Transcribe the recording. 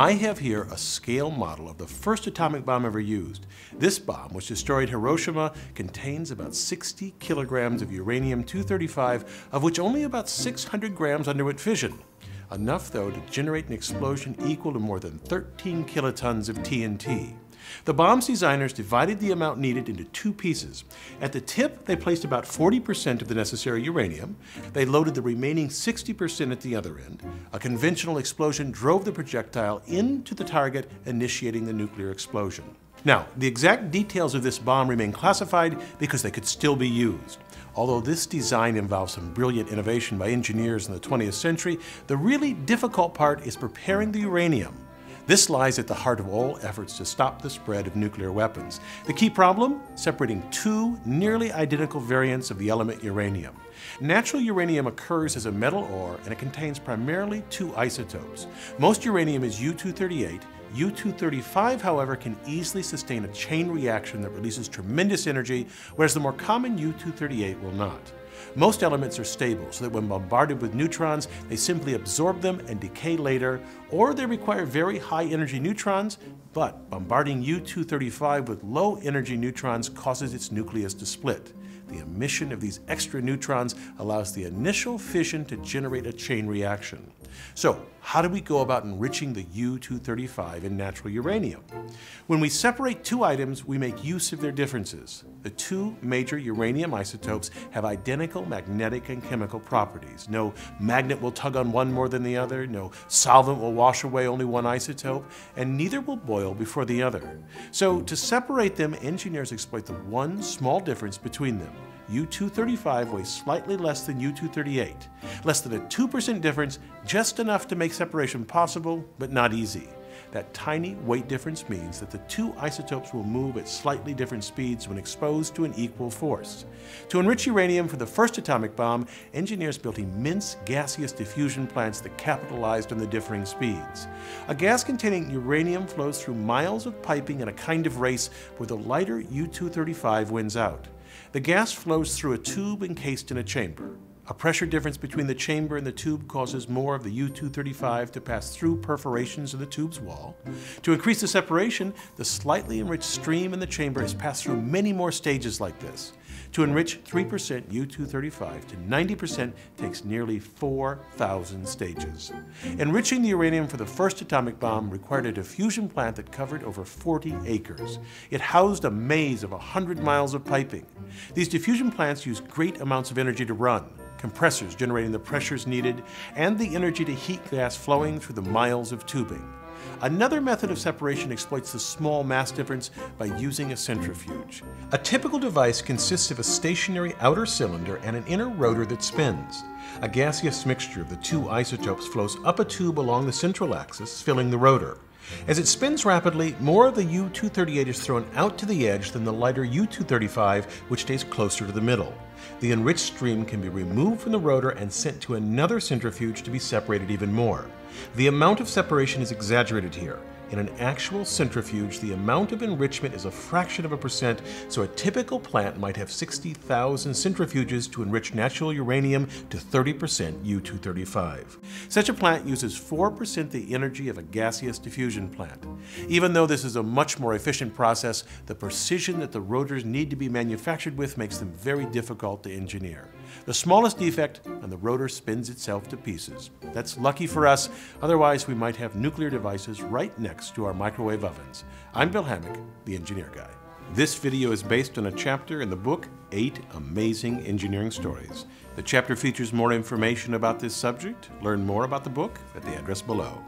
I have here a scale model of the first atomic bomb ever used. This bomb, which destroyed Hiroshima, contains about 60 kilograms of uranium-235, of which only about 600 grams underwent fission. Enough, though, to generate an explosion equal to more than 13 kilotons of TNT. The bomb's designers divided the amount needed into two pieces. At the tip, they placed about 40% of the necessary uranium. They loaded the remaining 60% at the other end. A conventional explosion drove the projectile into the target, initiating the nuclear explosion. Now, the exact details of this bomb remain classified because they could still be used. Although this design involves some brilliant innovation by engineers in the 20th century, the really difficult part is preparing the uranium. This lies at the heart of all efforts to stop the spread of nuclear weapons. The key problem? Separating two nearly identical variants of the element uranium. Natural uranium occurs as a metal ore and it contains primarily two isotopes. Most uranium is U-238. U-235, however, can easily sustain a chain reaction that releases tremendous energy, whereas the more common U-238 will not. Most elements are stable, so that when bombarded with neutrons, they simply absorb them and decay later, or they require very high energy neutrons, but bombarding U-235 with low energy neutrons causes its nucleus to split. The emission of these extra neutrons allows the initial fission to generate a chain reaction. So, how do we go about enriching the U-235 in natural uranium? When we separate two items, we make use of their differences. The two major uranium isotopes have identical magnetic and chemical properties. No magnet will tug on one more than the other, no solvent will wash away only one isotope, and neither will boil before the other. So to separate them, engineers exploit the one small difference between them. U-235 weighs slightly less than U-238. Less than a 2% difference, just enough to make separation possible, but not easy. That tiny weight difference means that the two isotopes will move at slightly different speeds when exposed to an equal force. To enrich uranium for the first atomic bomb, engineers built immense gaseous diffusion plants that capitalized on the differing speeds. A gas containing uranium flows through miles of piping in a kind of race where the lighter U-235 wins out. The gas flows through a tube encased in a chamber. A pressure difference between the chamber and the tube causes more of the U-235 to pass through perforations in the tube's wall. To increase the separation, the slightly enriched stream in the chamber is passed through many more stages like this. To enrich 3% U-235 to 90% takes nearly 4,000 stages. Enriching the uranium for the first atomic bomb required a diffusion plant that covered over 40 acres. It housed a maze of 100 miles of piping. These diffusion plants use great amounts of energy to run compressors generating the pressures needed, and the energy to heat gas flowing through the miles of tubing. Another method of separation exploits the small mass difference by using a centrifuge. A typical device consists of a stationary outer cylinder and an inner rotor that spins. A gaseous mixture of the two isotopes flows up a tube along the central axis, filling the rotor. As it spins rapidly, more of the U-238 is thrown out to the edge than the lighter U-235, which stays closer to the middle. The enriched stream can be removed from the rotor and sent to another centrifuge to be separated even more. The amount of separation is exaggerated here. In an actual centrifuge, the amount of enrichment is a fraction of a percent, so a typical plant might have 60,000 centrifuges to enrich natural uranium to 30% U-235. Such a plant uses 4% the energy of a gaseous diffusion plant. Even though this is a much more efficient process, the precision that the rotors need to be manufactured with makes them very difficult to engineer. The smallest defect, and the rotor spins itself to pieces. That's lucky for us, otherwise we might have nuclear devices right next to our microwave ovens. I'm Bill Hammack, the Engineer Guy. This video is based on a chapter in the book, Eight Amazing Engineering Stories. The chapter features more information about this subject. Learn more about the book at the address below.